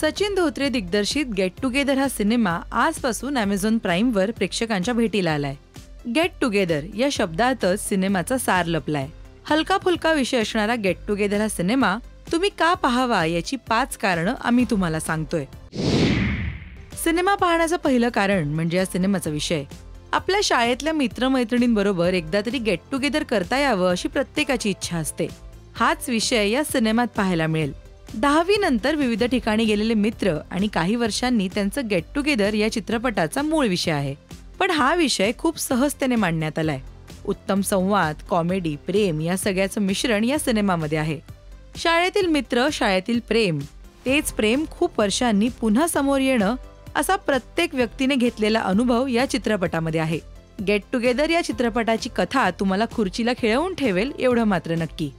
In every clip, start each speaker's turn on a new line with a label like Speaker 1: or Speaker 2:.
Speaker 1: सचिन धोत्रे दिग्दर्शित get together हा cinema आजपासून अमेझॉन प्राईमवर प्रेक्षकांच्या भेटीला आलाय. गेट टुगेदर या शब्दातच सिनेमाचा सार लपलाय. हलका फुलका विषय असणारा गेट टुगेदर हा सिनेमा तुम्ही का पाहावा याची पाच कारणं आम्ही तुम्हाला सांगतोय. सिनेमा पाहण्याचं पहिलं कारण म्हणजे या सिनेमाचा विषय. आपल्या शाळेतल्या मित्रमैत्रिणींबरोबर एकदा तरी गेट टुगेदर करता यावं अशी प्रत्येकाची इच्छा असते. हाच विषय या सिनेमात पाहायला मिळेल. दहावी नंतर विविध ठिकाणी गेलेले मित्र आणि काही वर्षांनी त्यांचं गेट टुगेदर या चित्रपटाचा मूळ विषय आहे. पण हा विषय खूप सहजतेने मांडण्यात आलाय. उत्तम संवाद कॉमेडी प्रेम या सगळ्याचं मिश्रण या सिनेमामध्ये आहे. शाळेतील मित्र शाळेतील प्रेम तेच प्रेम खूप वर्षांनी पुन्हा समोर येणं असा प्रत्येक व्यक्तीने घेतलेला अनुभव या चित्रपटामध्ये आहे. गेट टुगेदर या चित्रपटाची कथा तुम्हाला खुर्चीला खिळवून ठेवेल एवढं मात्र नक्की.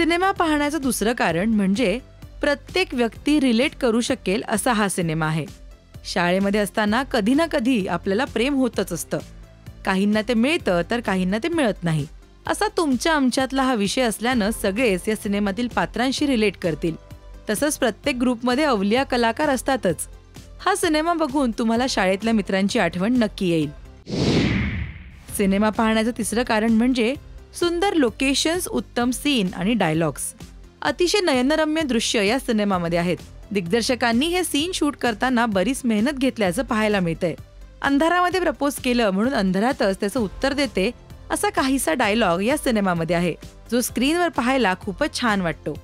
Speaker 1: सिनेमा पाहण्याचं दुसरं कारण म्हणजे प्रत्येक व्यक्ती रिलेट करू शकेल असा हा सिनेमा आहे. शाळेमध्ये असताना कधी ना कधी आपल्याला प्रेम होतच असतं. काहींना ते मिळतं तर काहींना ते मिळत नाही. असा तुमच्या आमच्यातला हा विषय असल्यानं सगळेच या सिनेमातील पात्रांशी रिलेट करतील. तसंच प्रत्येक ग्रुपमध्ये अवलिया कलाकार असतातच. हा सिनेमा बघून तुम्हाला शाळेतल्या मित्रांची आठवण नक्की येईल. सिनेमा पाहण्याचं तिसरं कारण म्हणजे सुंदर लोकेशन्स उत्तम सीन आणि डायलॉग्स अतिशय नयनरम्य दृश्य या सिनेमामध्ये आहेत. दिग्दर्शकांनी हे सीन शूट करताना बरीच मेहनत घेतल्याचं पाहायला मिळतंय. अंधारामध्ये प्रपोज केलं म्हणून अंधारातच त्याचं उत्तर देते असा काहीसा डायलॉग या सिनेमामध्ये आहे जो स्क्रीनवर पाहायला खूपच छान वाटतो.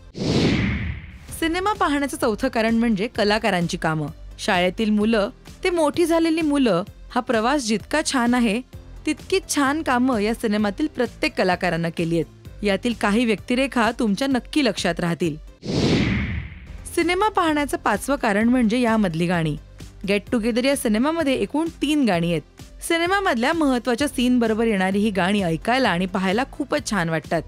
Speaker 1: सिनेमा पाहण्याचं चौथं कारण म्हणजे कलाकारांची कामं. शाळेतील मुलं ते मोठी झालेली मुलं हा प्रवास जितका छान आहे तितकीच छान कामं या सिनेमातील प्रत्येक कलाकारांना केली आहेत. यातील काही व्यक्तिरेखा तुमच्या नक्की लक्षात राहतील. सिनेमा पाहण्याचं पाचवं कारण म्हणजे यामधली गाणी. गेट टुगेदर या सिनेमामध्ये एकूण तीन गाणी आहेत. सिनेमामधल्या महत्त्वाच्या सीन बरोबर येणारी ही गाणी ऐकायला आणि पाहायला खूपच छान वाटतात.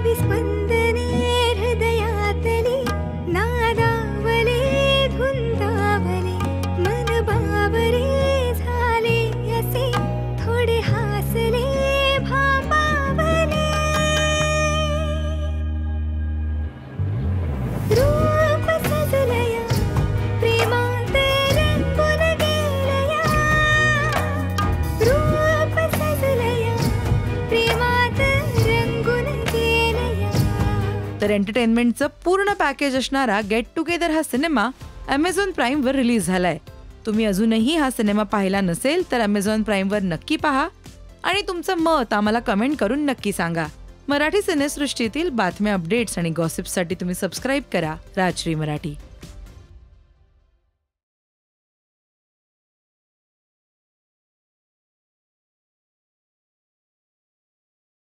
Speaker 2: Elvis, cuando...
Speaker 1: तर एंटरटेनमेंटचं पूर्ण पॅकेज असणारा गेट टुगेदर हा सिनेमा अमेझॉन प्राईमवर रिलीज झालाय. तुम्ही अजूनही हा सिनेमा पाहिला नसेल तर अमेझॉन प्राईमवर नक्की पहा आणि तुमचं मत आम्हाला कमेंट करून नक्की सांगा. मराठी सिनेसृष्टीतील बातम्या अपडेट्स आणि गॉसिप्ससाठी तुम्ही सबस्क्राईब करा. राजश्री मराठी.